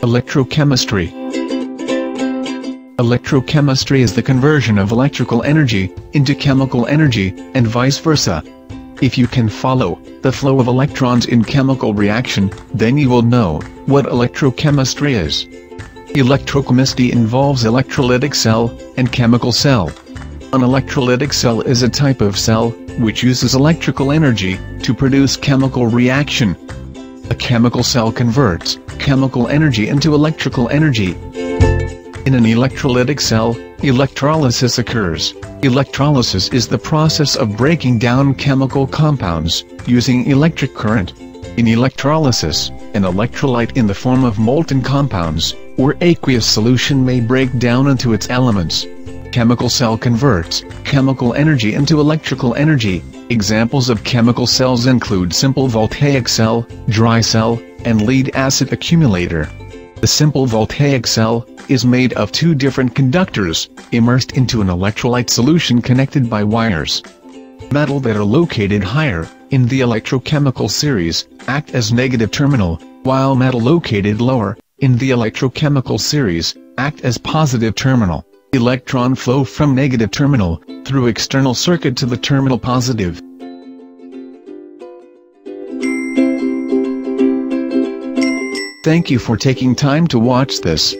Electrochemistry Electrochemistry is the conversion of electrical energy into chemical energy, and vice versa. If you can follow the flow of electrons in chemical reaction, then you will know what electrochemistry is. Electrochemistry involves electrolytic cell and chemical cell. An electrolytic cell is a type of cell which uses electrical energy to produce chemical reaction. A chemical cell converts chemical energy into electrical energy. In an electrolytic cell, electrolysis occurs. Electrolysis is the process of breaking down chemical compounds, using electric current. In electrolysis, an electrolyte in the form of molten compounds, or aqueous solution may break down into its elements. Chemical cell converts chemical energy into electrical energy. Examples of chemical cells include simple voltaic cell, dry cell, and lead acid accumulator. The simple voltaic cell is made of two different conductors, immersed into an electrolyte solution connected by wires. Metal that are located higher, in the electrochemical series, act as negative terminal, while metal located lower, in the electrochemical series, act as positive terminal. Electron flow from negative terminal, through external circuit to the terminal positive. Thank you for taking time to watch this.